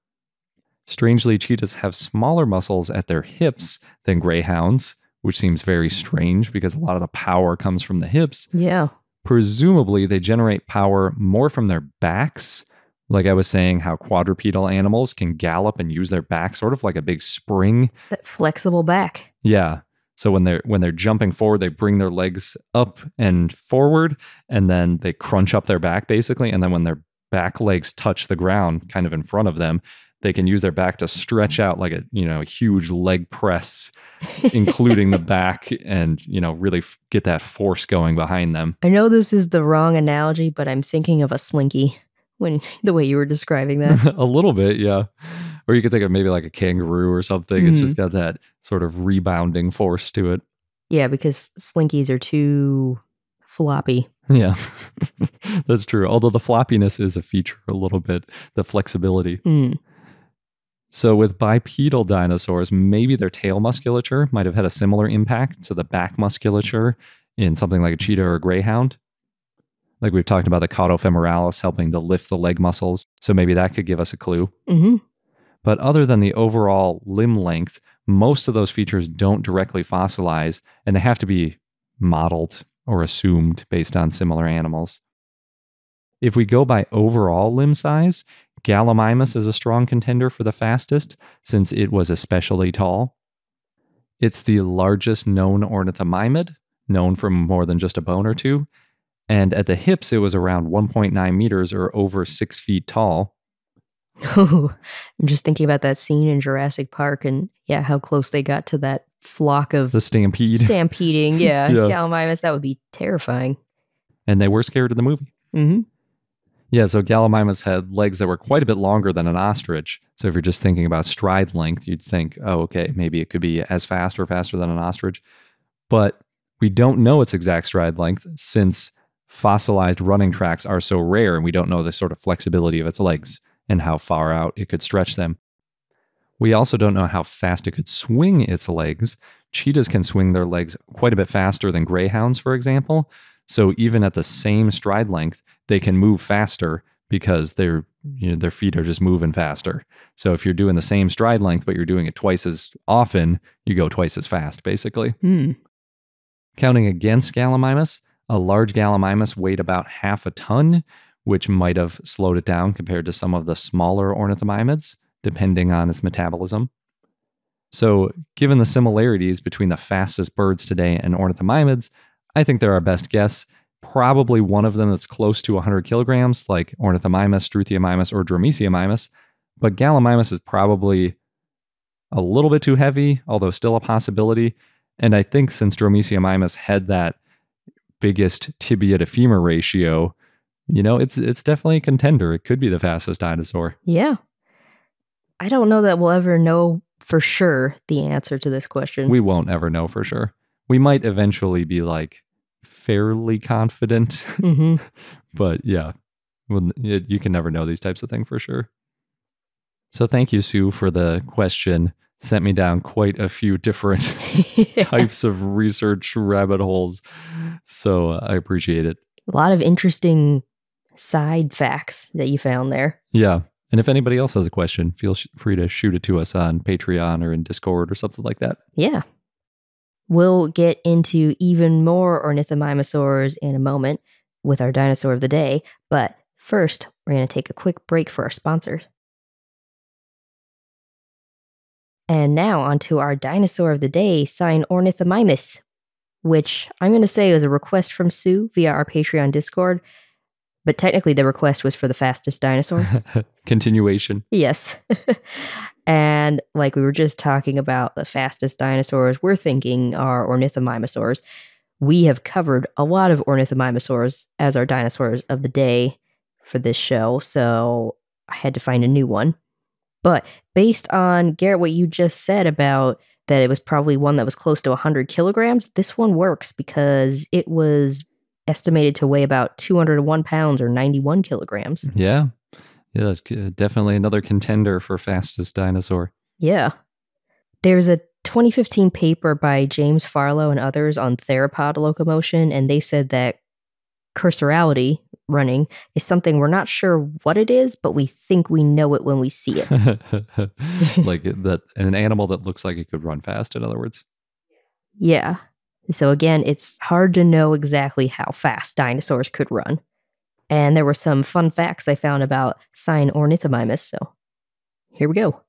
Strangely, cheetahs have smaller muscles at their hips than greyhounds, which seems very strange because a lot of the power comes from the hips. Yeah. Presumably, they generate power more from their backs. Like I was saying, how quadrupedal animals can gallop and use their back sort of like a big spring. That flexible back. Yeah. So when they're when they're jumping forward, they bring their legs up and forward, and then they crunch up their back basically. And then when their back legs touch the ground, kind of in front of them, they can use their back to stretch out like a you know a huge leg press, including the [LAUGHS] back, and you know really f- get that force going behind them. I know this is the wrong analogy, but I'm thinking of a slinky when [LAUGHS] the way you were describing that. [LAUGHS] a little bit, yeah. Or you could think of maybe like a kangaroo or something. It's Mhm. just got that sort of rebounding force to it. yeah, because slinkies are too floppy. Yeah, [LAUGHS] that's true. Although the floppiness is a feature a little bit, the flexibility. Hmm. So, with bipedal dinosaurs, maybe their tail musculature might have had a similar impact to the back musculature in something like a cheetah or a greyhound. Like we've talked about the caudofemoralis helping to lift the leg muscles. So, maybe that could give us a clue. hmm But other than the overall limb length, most of those features don't directly fossilize and they have to be modeled or assumed based on similar animals. If we go by overall limb size, Gallimimus is a strong contender for the fastest since it was especially tall. It's the largest known ornithomimid, known from more than just a bone or two. And at the hips, it was around 1.9 meters or over six feet tall. I'm just thinking about that scene in Jurassic Park and yeah, how close they got to that flock of The stampede. [LAUGHS] stampeding. Yeah, Yeah. Gallimimus, that would be terrifying. and they were scared in the movie. Mm-hmm. Yeah, so Gallimimus had legs that were quite a bit longer than an ostrich. So if you're just thinking about stride length, you'd think, oh, okay, maybe it could be as fast or faster than an ostrich. But we don't know its exact stride length since fossilized running tracks are so rare and we don't know the sort of flexibility of its legs and how far out it could stretch them. We also don't know how fast it could swing its legs. Cheetahs can swing their legs quite a bit faster than greyhounds, for example. So even at the same stride length, they can move faster because their you know their feet are just moving faster. So if you're doing the same stride length but you're doing it twice as often, you go twice as fast basically. Hmm. Counting against Gallimimus, a large Gallimimus weighed about half a ton, which might have slowed it down compared to some of the smaller ornithomimids, depending on its metabolism. So, given the similarities between the fastest birds today and ornithomimids, I think they're our best guess. Probably one of them that's close to 100 kilograms, like Ornithomimus, Struthiomimus, or Dromaeosaurus. But Gallimimus is probably a little bit too heavy, although still a possibility. And I think since Dromaeosaurus had that biggest tibia to femur ratio, you know, it's it's definitely a contender. It could be the fastest dinosaur. Yeah. I don't know that we'll ever know for sure the answer to this question. We won't ever know for sure. We might eventually be like fairly confident, hmm [LAUGHS] but yeah, well, it, you can never know these types of things for sure. So thank you, Sue, for the question. Sent me down quite a few different [LAUGHS] types of research rabbit holes. So uh, I appreciate it. A lot of interesting side facts that you found there. Yeah. And if anybody else has a question, feel sh- free to shoot it to us on Patreon or in Discord or something like that. Yeah. We'll get into even more ornithomimosaurs in a moment with our dinosaur of the day, but first, we're going to take a quick break for our sponsors. And now onto our dinosaur of the day, Sinornithomimus, which I'm going to say is a request from Sue via our Patreon Discord, but technically the request was for the fastest dinosaur. [LAUGHS] Continuation. Yes. [LAUGHS] and like we were just talking about the fastest dinosaurs, we're thinking are ornithomimosaurs. We have covered a lot of ornithomimosaurs as our dinosaurs of the day for this show, so I had to find a new one. But based on Garrett, what you just said about that it was probably one that was close to 100 kilograms, this one works because it was estimated to weigh about 201 pounds or 91 kilograms. Mm-hmm. Yeah. Yeah, that's definitely another contender for fastest dinosaur. Yeah. There's a 2015 paper by James Farlow and others on theropod locomotion, and they said that cursoriality running is something we're not sure what it is, but we think we know it when we see it. [LAUGHS] like that an animal that looks like it could run fast in other words. [LAUGHS] Yeah. So again, it's hard to know exactly how fast dinosaurs could run. And there were some fun facts I found about Sinornithomimus, so here we go.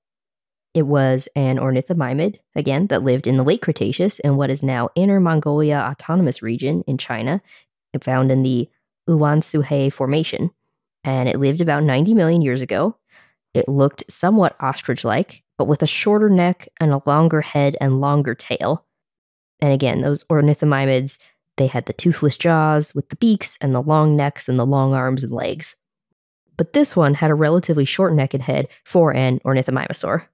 It was an ornithomimid, again, that lived in the late Cretaceous in what is now Inner Mongolia Autonomous Region in China. Found in the Ulansuhai Formation, and it lived about 90 million years ago. It looked somewhat ostrich like, but with a shorter neck and a longer head and longer tail. And again, those ornithomimids, they had the toothless jaws with the beaks and the long necks and the long arms and legs. But this one had a relatively short neck and head for an ornithomimosaur.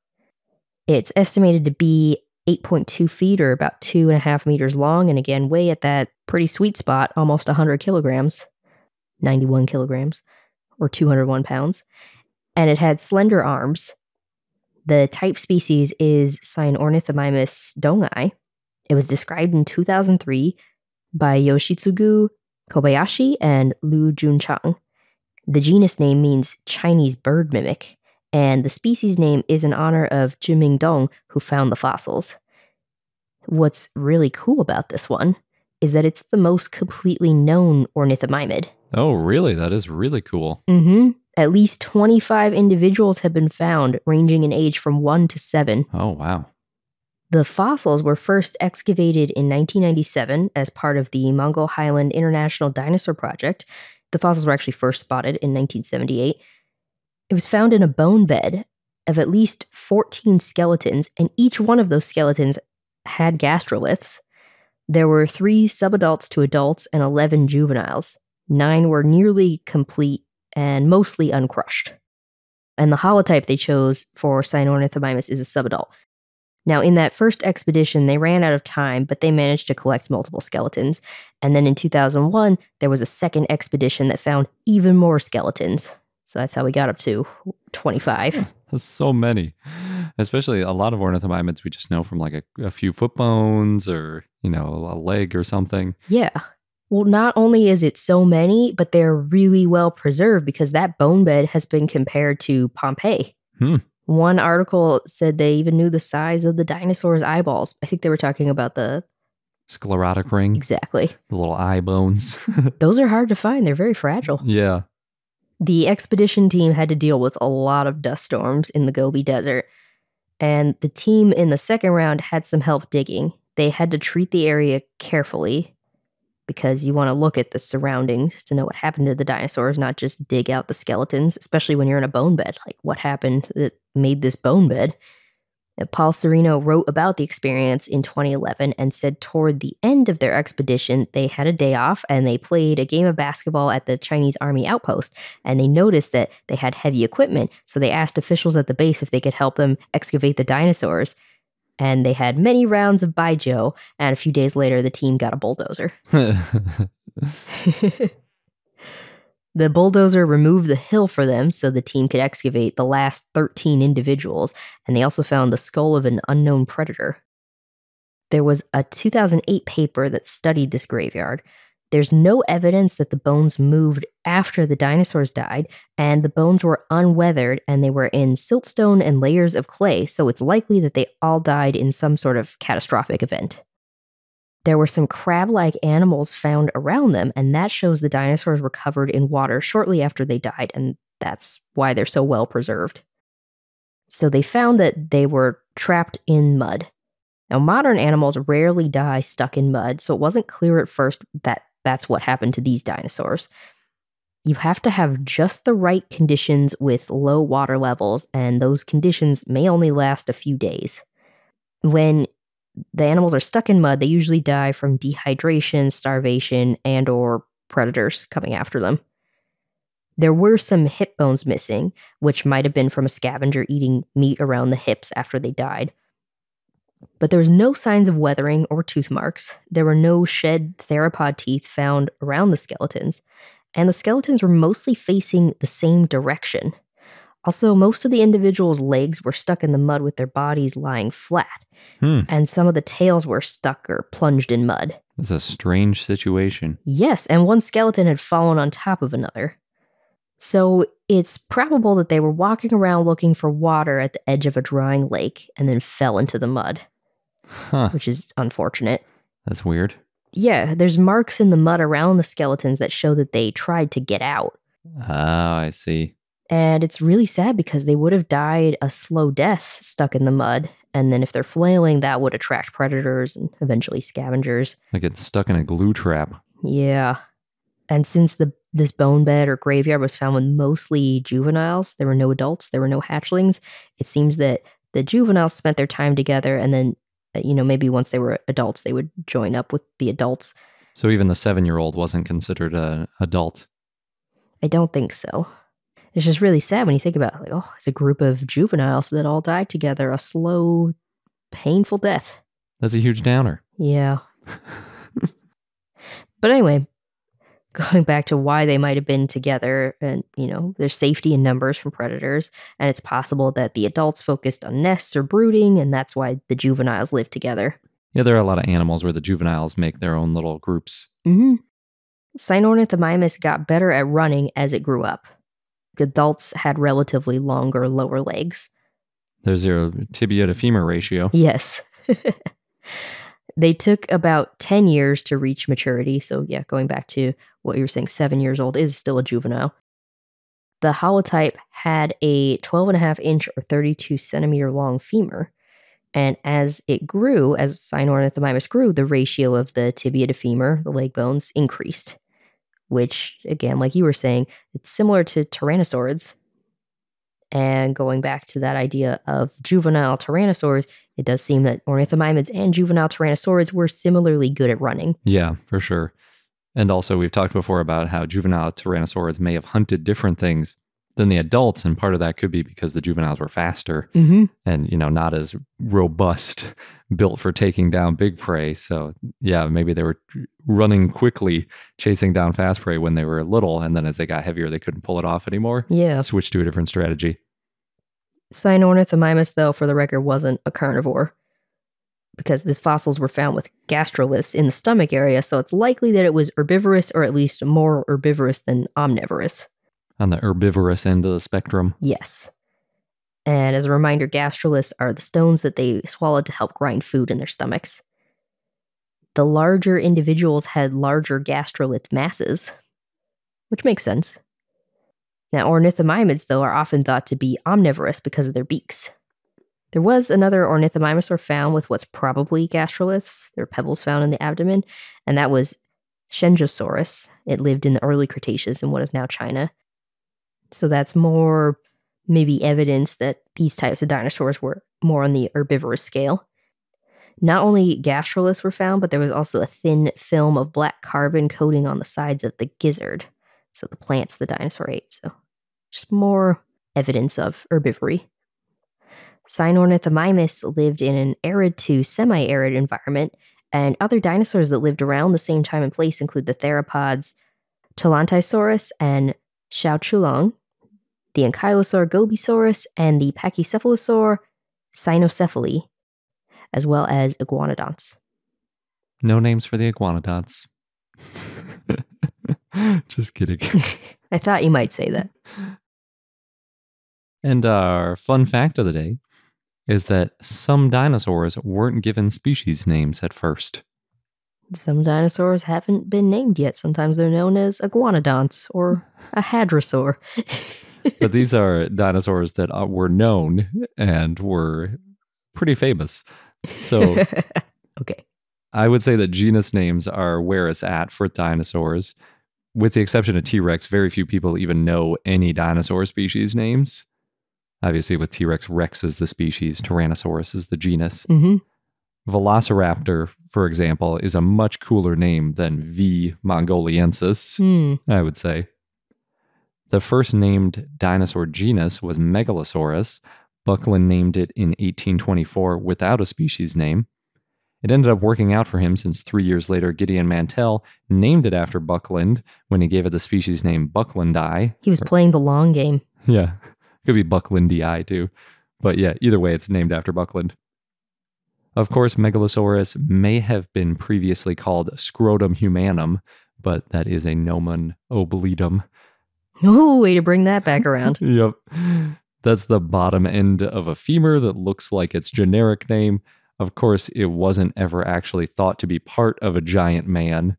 It's estimated to be 8.2 feet or about two and a half meters long, and again, weigh at that pretty sweet spot, almost 100 kilograms, 91 kilograms, or 201 pounds. And it had slender arms. The type species is Sinornithomimus dongai. It was described in 2003 by Yoshitsugu Kobayashi and Lu Junchang. The genus name means Chinese bird mimic, and the species name is in honor of Zhiming Dong, who found the fossils. What's really cool about this one is that it's the most completely known ornithomimid. Oh, really? That is really cool. Mm-hmm. At least 25 individuals have been found, ranging in age from 1 to 7. Oh, wow. The fossils were first excavated in 1997 as part of the Mongol Highland International Dinosaur Project. The fossils were actually first spotted in 1978. It was found in a bone bed of at least 14 skeletons, and each one of those skeletons had gastroliths. There were three subadults to adults and 11 juveniles. Nine were nearly complete and mostly uncrushed. And the holotype they chose for Sinornithomimus is a subadult. Now, in that first expedition, they ran out of time, but they managed to collect multiple skeletons. And then in 2001, there was a second expedition that found even more skeletons. So that's how we got up to 25. [LAUGHS] That's so many. Especially a lot of ornithomimids we just know from like a, a few foot bones or, you know, a leg or something. Yeah. Well, not only is it so many, but they're really well preserved because that bone bed has been compared to Pompeii. Hmm. One article said they even knew the size of the dinosaur's eyeballs. I think they were talking about the Sclerotic ring, exactly. the little eye bones. [LAUGHS] Those are hard to find. They're very fragile. yeah. The expedition team had to deal with a lot of dust storms in the Gobi Desert, and the team in the second round had some help digging. They had to treat the area carefully because you want to look at the surroundings to know what happened to the dinosaurs, not just dig out the skeletons, especially when you're in a bone bed. Like, what happened that made this bone bed? And Paul Sereno wrote about the experience in 2011 and said toward the end of their expedition, they had a day off and they played a game of basketball at the Chinese Army outpost. And they noticed that they had heavy equipment. So they asked officials at the base if they could help them excavate the dinosaurs. And they had many rounds of Baijiu. And a few days later, the team got a bulldozer. [LAUGHS] [LAUGHS] the bulldozer removed the hill for them so the team could excavate the last 13 individuals, and they also found the skull of an unknown predator. There was a 2008 paper that studied this graveyard. There's no evidence that the bones moved after the dinosaurs died, and the bones were unweathered and they were in siltstone and layers of clay, so it's likely that they all died in some sort of catastrophic event there were some crab like animals found around them, and that shows the dinosaurs were covered in water shortly after they died, and that's why they're so well preserved. So they found that they were trapped in mud. Now, modern animals rarely die stuck in mud, so it wasn't clear at first that that's what happened to these dinosaurs. You have to have just the right conditions with low water levels, and those conditions may only last a few days. When the animals are stuck in mud, they usually die from dehydration, starvation, and or predators coming after them. There were some hip bones missing, which might have been from a scavenger eating meat around the hips after they died. But there was no signs of weathering or tooth marks. There were no shed theropod teeth found around the skeletons, and the skeletons were mostly facing the same direction. Also, most of the individuals' legs were stuck in the mud with their bodies lying flat, Hmm. and some of the tails were stuck or plunged in mud. It's a strange situation. Yes, and one skeleton had fallen on top of another. So it's probable that they were walking around looking for water at the edge of a drying lake and then fell into the mud, Huh. which is unfortunate. That's weird. Yeah, there's marks in the mud around the skeletons that show that they tried to get out. Oh, I see. And it's really sad because they would have died a slow death stuck in the mud. And then if they're flailing, that would attract predators and eventually scavengers. Like it's stuck in a glue trap. Yeah. And since the this bone bed or graveyard was found with mostly juveniles, there were no adults, there were no hatchlings. It seems that the juveniles spent their time together and then Uh, you know maybe once they were adults they would join up with the adults. So even the seven year old wasn't considered an adult. I don't think so. It's just really sad when you think about it. like, oh, it's a group of juveniles that all died together, a slow, painful death. That's a huge downer. Yeah. [LAUGHS] but anyway, going back to why they might have been together and, you know, there's safety in numbers from predators. And it's possible that the adults focused on nests or brooding, and that's why the juveniles live together. Yeah, there are a lot of animals where the juveniles make their own little groups. Mm-hmm. Sinornithomimus got better at running as it grew up. Adults had relatively longer lower legs. There's your tibia to femur ratio. Yes. [LAUGHS] they took about 10 years to reach maturity. So, yeah, going back to what you were saying, seven years old is still a juvenile. The holotype had a 12 and a half inch or 32 centimeter long femur. And as it grew, as Sinornithomimus grew, the ratio of the tibia to femur, the leg bones, increased. Which, again, like you were saying, it's similar to tyrannosaurids. And going back to that idea of juvenile tyrannosaurs, it does seem that ornithomimids and juvenile tyrannosaurids were similarly good at running. Yeah, for sure. And also, we've talked before about how juvenile tyrannosaurs may have hunted different things than the adults, and part of that could be because the juveniles were faster Mm-hmm. and you know not as robust, [LAUGHS] built for taking down big prey. So yeah, maybe they were running quickly, chasing down fast prey when they were little, and then as they got heavier, they couldn't pull it off anymore. Yeah. Switch to a different strategy. Sinornithomimus, though, for the record, wasn't a carnivore because these fossils were found with gastroliths in the stomach area, so it's likely that it was herbivorous or at least more herbivorous than omnivorous. On the herbivorous end of the spectrum. Yes. And as a reminder, gastroliths are the stones that they swallowed to help grind food in their stomachs. The larger individuals had larger gastrolith masses, which makes sense. Now, ornithomimids, though, are often thought to be omnivorous because of their beaks. There was another ornithomimosaur found with what's probably gastroliths. There are pebbles found in the abdomen, and that was Shenzhousaurus. It lived in the early Cretaceous in what is now China. So that's more maybe evidence that these types of dinosaurs were more on the herbivorous scale. Not only gastroliths were found, but there was also a thin film of black carbon coating on the sides of the gizzard. So the plants the dinosaur ate. So just more evidence of herbivory. Sinornithomimus lived in an arid to semi arid environment, and other dinosaurs that lived around the same time and place include the theropods Chilantaisaurus and Shaochilong, the Ankylosaur Gobisaurus, and the Pachycephalosaur Sinocephale, as well as iguanodonts. No names for the iguanodonts. [LAUGHS] Just kidding. [LAUGHS] I thought you might say that. And our fun fact of the day is that some dinosaurs weren't given species names at first. Some dinosaurs haven't been named yet. Sometimes they're known as iguanodonts or a hadrosaur. [LAUGHS] But these are dinosaurs that uh, were known and were pretty famous. So [LAUGHS] okay. I would say that genus names are where it's at for dinosaurs. With the exception of T Rex, very few people even know any dinosaur species names. Obviously, with T Rex, Rex is the species, Tyrannosaurus is the genus. hmm Velociraptor, for example, is a much cooler name than V. mongoliensis, Hmm. I would say. The first named dinosaur genus was Megalosaurus, Buckland named it in 1824 without a species name. It ended up working out for him since three years later, Gideon Mantell named it after Buckland when he gave it the species name Bucklandi. He was playing the long game. Yeah, [LAUGHS] could be Bucklandii too. But yeah, either way, it's named after Buckland. Of course, Megalosaurus may have been previously called Scrotum humanum, but that is a nomen oblitum. [LAUGHS] Oh, way to bring that back around. [LAUGHS] Yep. That's the bottom end of a femur that looks like its generic name. Of course, it wasn't ever actually thought to be part of a giant man,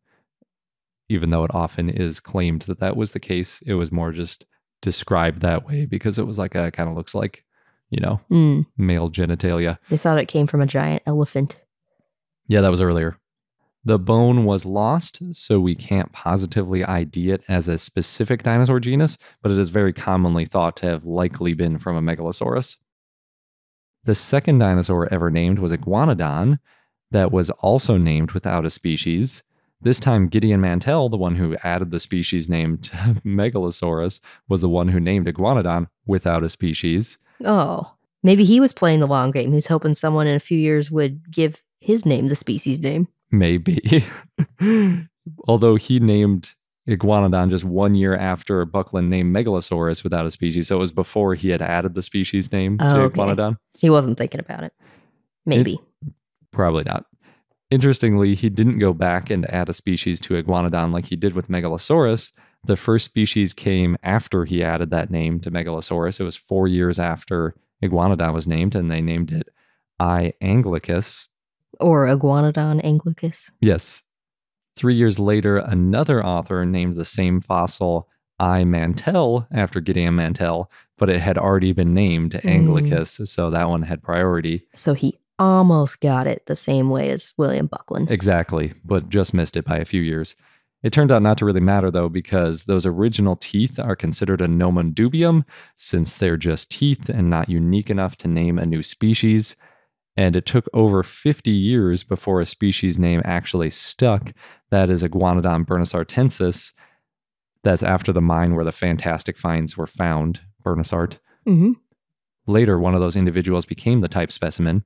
even though it often is claimed that that was the case. It was more just described that way because it was like a kind of looks like, you know, Mm, male genitalia. they thought it came from a giant elephant. Yeah, that was earlier. The bone was lost, so we can't positively ID it as a specific dinosaur genus, but it is very commonly thought to have likely been from a megalosaurus. The second dinosaur ever named was Iguanodon, that was also named without a species. This time, Gideon Mantell, the one who added the species name [LAUGHS] to Megalosaurus, was the one who named Iguanodon without a species. Oh, maybe he was playing the long game. He was hoping someone in a few years would give his name the species name. Maybe. [LAUGHS] Although he named Iguanodon just one year after Buckland named Megalosaurus without a species. So it was before he had added the species name to Oh, okay. Iguanodon. He wasn't thinking about it. Maybe. Probably not. Interestingly, he didn't go back and add a species to Iguanodon like he did with Megalosaurus. The first species came after he added that name to Megalosaurus. It was four years after Iguanodon was named, and they named it I. anglicus, or Iguanodon anglicus. Yes. Three years later, another author named the same fossil I. Mantell after Gideon Mantell, but it had already been named hmm. Anglicus, so that one had priority. So he almost got it the same way as William Buckland. Exactly, but just missed it by a few years. It turned out not to really matter though, because those original teeth are considered a nomen dubium since they're just teeth and not unique enough to name a new species. And it took over 50 years before a species name actually stuck. That is Iguanodon bernissartensis. That's after the mine where the fantastic finds were found, Bernissart. hmm Later, one of those individuals became the type specimen.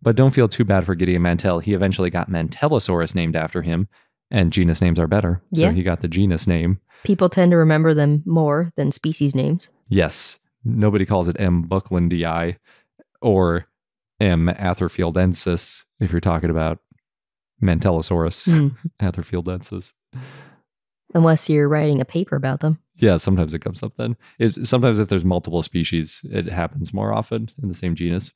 But don't feel too bad for Gideon Mantell. He eventually got Mantellosaurus named after him, and genus names are better. So Yeah. he got the genus name. People tend to remember them more than species names. Yes, nobody calls it M. bucklandii or M. atherfieldensis if you're talking about Mantellosaurus Hmm. [LAUGHS] atherfieldensis. Unless you're writing a paper about them. Yeah, sometimes it comes up then. It, sometimes if there's multiple species, it happens more often in the same genus.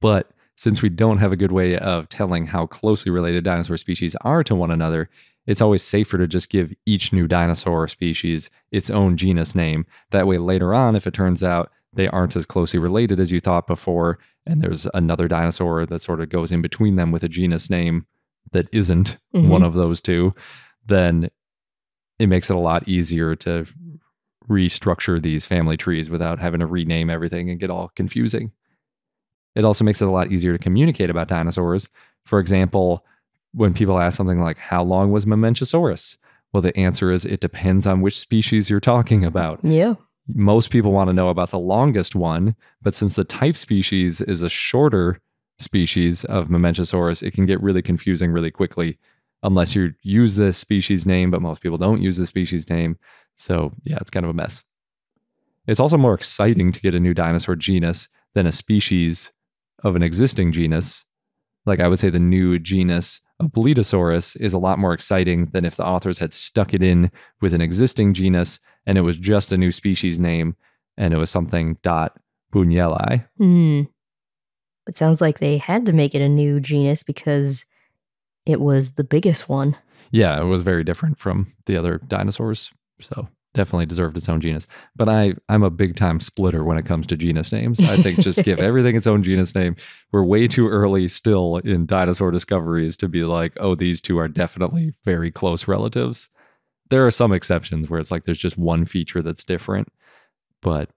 But since we don't have a good way of telling how closely related dinosaur species are to one another, it's always safer to just give each new dinosaur species its own genus name. That way, later on, if it turns out they aren't as closely related as you thought before, and there's another dinosaur that sort of goes in between them with a genus name that isn't Mhm. one of those two, then it makes it a lot easier to restructure these family trees without having to rename everything and get all confusing. It also makes it a lot easier to communicate about dinosaurs. For example, when people ask something like, How long was Mamenchisaurus? Well, the answer is it depends on which species you're talking about. Yeah. Most people want to know about the longest one, but since the type species is a shorter species of Mamenchisaurus, it can get really confusing really quickly unless you use the species name, but most people don't use the species name. So, yeah, it's kind of a mess. It's also more exciting to get a new dinosaur genus than a species of an existing genus. Like I would say the new genus Oblitosaurus is a lot more exciting than if the authors had stuck it in with an existing genus and it was just a new species name and it was something dot bunnueli. Hmm. It sounds like they had to make it a new genus because it was the biggest one. Yeah, it was very different from the other dinosaurs. So definitely deserved its own genus. But I, I'm a big time splitter when it comes to genus names. I think just give [LAUGHS] everything its own genus name. We're way too early still in dinosaur discoveries to be like, oh, these two are definitely very close relatives. There are some exceptions where it's like there's just one feature that's different. But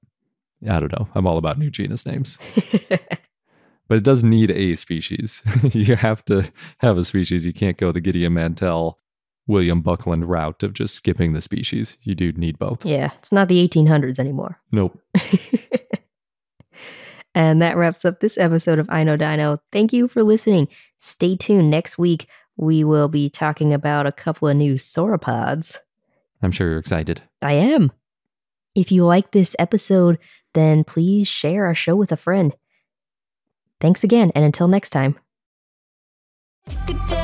I don't know. I'm all about new genus names. [LAUGHS] but it does need a species. [LAUGHS] you have to have a species. You can't go the Gideon Mantell, William Buckland route of just skipping the species. You do need both. yeah, it's not the 1800s anymore. Nope. [LAUGHS] And that wraps up this episode of I Know Dino. Thank you for listening. Stay tuned. Next week, we will be talking about a couple of new sauropods. I'm sure you're excited. I am. If you like this episode, then please share our show with a friend. Thanks again, and until next time. Good day.